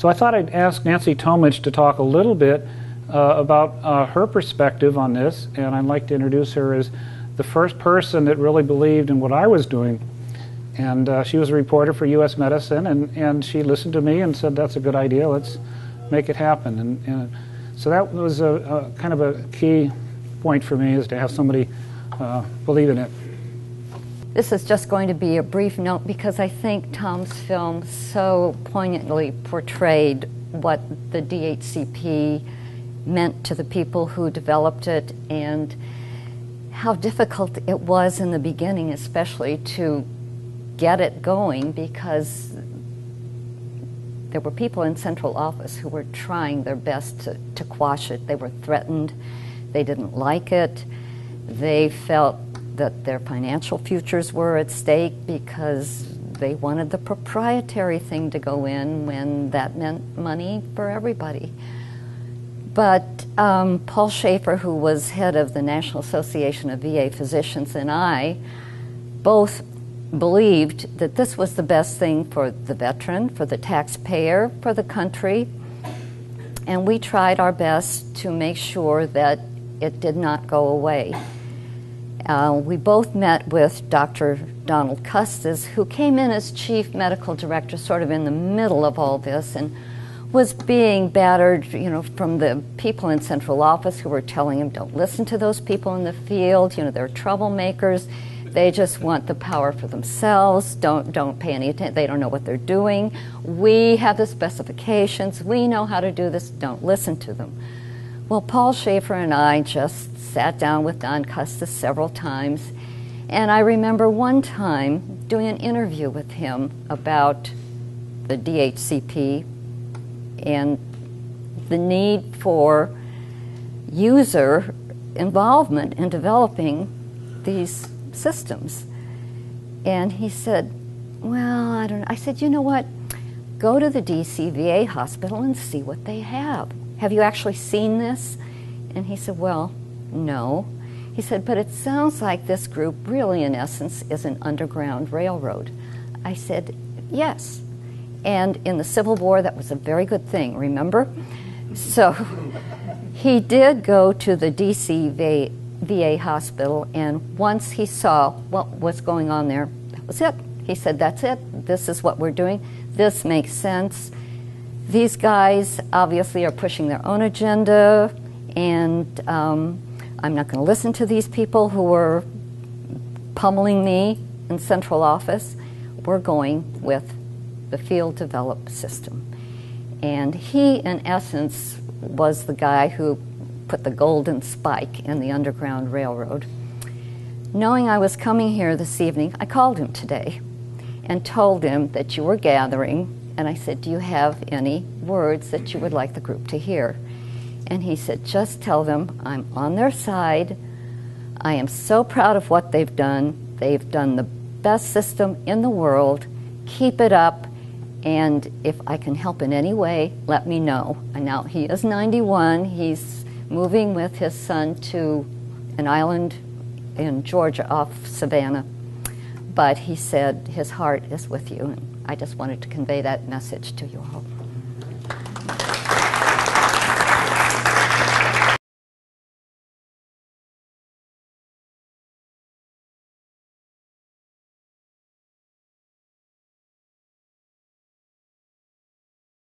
So I thought I'd ask Nancy Tomich to talk a little bit uh, about uh, her perspective on this, and I'd like to introduce her as the first person that really believed in what I was doing. And uh, she was a reporter for U.S. Medicine, and, and she listened to me and said, That's a good idea, let's make it happen. And, and so that was a, a, kind of a key point for me is to have somebody uh, believe in it. This is just going to be a brief note because I think Tom's film so poignantly portrayed what the DHCP meant to the people who developed it and how difficult it was in the beginning, especially to get it going because there were people in central office who were trying their best to, to quash it. They were threatened, they didn't like it, they felt that their financial futures were at stake because they wanted the proprietary thing to go in when that meant money for everybody. But um, Paul Schaefer, who was head of the National Association of VA Physicians, and I both believed that this was the best thing for the veteran, for the taxpayer, for the country. And we tried our best to make sure that it did not go away. Uh, we both met with Dr. Donald Custis, who came in as chief medical director, sort of in the middle of all this, and was being battered, you know, from the people in central office who were telling him, "Don't listen to those people in the field. You know, they're troublemakers. They just want the power for themselves. Don't don't pay any attention. They don't know what they're doing. We have the specifications. We know how to do this. Don't listen to them." Well, Paul Schaefer and I just sat down with Don Custis several times, and I remember one time doing an interview with him about the DHCP and the need for user involvement in developing these systems. And he said, Well, I don't know. I said, You know what? Go to the DC VA hospital and see what they have. Have you actually seen this? And he said, Well, no. He said, but it sounds like this group really, in essence, is an underground railroad. I said, yes. And in the Civil War, that was a very good thing, remember? So he did go to the DC VA, VA hospital, and once he saw what was going on there, that was it. He said, that's it. This is what we're doing. This makes sense. These guys obviously are pushing their own agenda, and um, I'm not going to listen to these people who are pummeling me in central office. We're going with the field developed system. And he, in essence, was the guy who put the golden spike in the Underground Railroad. Knowing I was coming here this evening, I called him today and told him that you were gathering. And I said, Do you have any words that you would like the group to hear? And he said, Just tell them I'm on their side. I am so proud of what they've done. They've done the best system in the world. Keep it up. And if I can help in any way, let me know. And now he is 91. He's moving with his son to an island in Georgia off Savannah. But he said his heart is with you. I just wanted to convey that message to you all.